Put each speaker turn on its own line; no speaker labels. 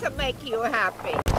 to make you happy.